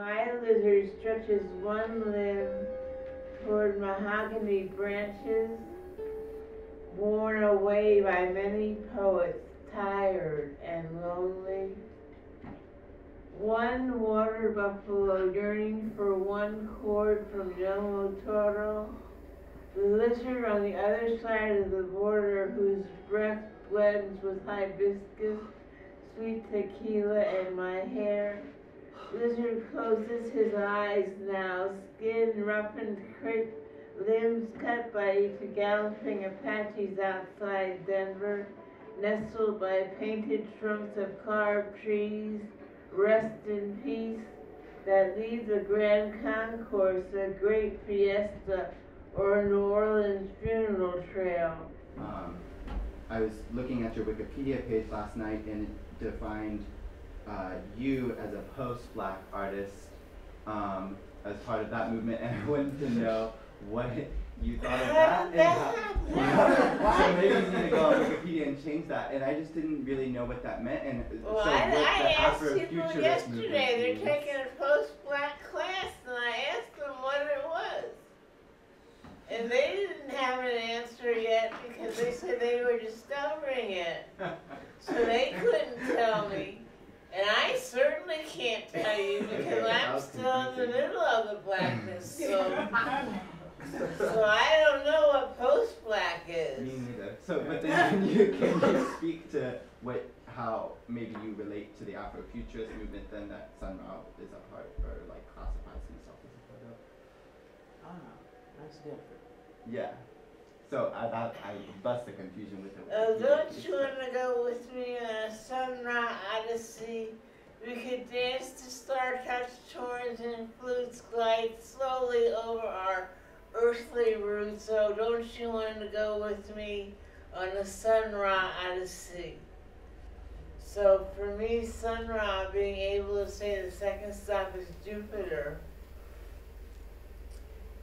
My lizard stretches one limb toward mahogany branches, worn away by many poets, tired and lonely. One water buffalo yearning for one chord from Yomo Toro. The lizard on the other side of the border whose breath blends with hibiscus, sweet tequila, and my. Lizard closes his eyes now, skin roughened, crepe, limbs cut by each galloping Apaches outside Denver, nestled by painted trunks of carved trees, rest in peace, that leads a grand concourse, a great fiesta, or a New Orleans funeral trail. Um, I was looking at your Wikipedia page last night and it defined uh, you as a post-black artist um, as part of that movement, and I wanted to know what you thought of that. So maybe you need to go on Wikipedia and change that. And I just didn't really know what that meant. And well, so I, what I the asked people yesterday. They're taking a post-black class, and I asked them what it was. And they didn't have an answer yet because they said they were discovering it. So they couldn't tell me. And I certainly can't tell you because Okay, I'm I'll still in the middle of the blackness. So, so I don't know what post-black is. Me neither. So, but then can you, can you speak to what, how maybe you relate to the Afrofuturist movement then that Sun Ra is a part or like classifies himself as a part of? I don't know. That's different. Yeah. So I that I bust the confusion with the. Oh, uh, don't you want to go with me on a Sun Ra Odyssey? We could dance to star-touched horns and flutes glide slowly over our earthly roots. So don't you want to go with me on a Sun Ra Odyssey? So for me, Sun Ra being able to say the second stop is Jupiter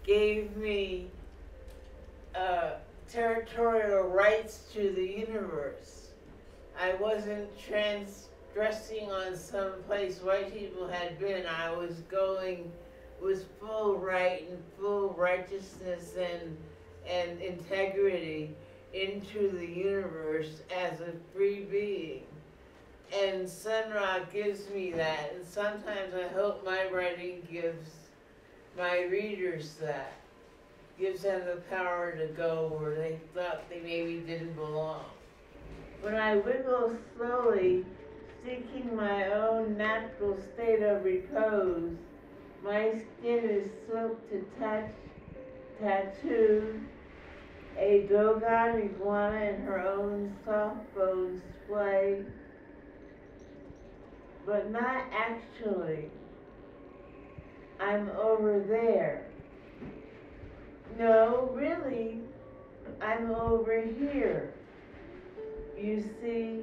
gave me uh, territorial rights to the universe. I wasn't transgressing on some place white people had been. I was going with full right and full righteousness and and integrity into the universe as a free being. And Sun Ra gives me that, and sometimes I hope my writing gives my readers that gives them the power to go where they thought they maybe didn't belong. When I wiggle slowly, my own natural state of repose, my skin is silk to touch, tattooed, a Dogon iguana in her own soft bones play, but not actually. I'm over there. No, really, I'm over here. You see,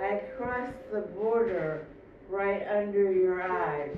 I crossed the border right under your eyes.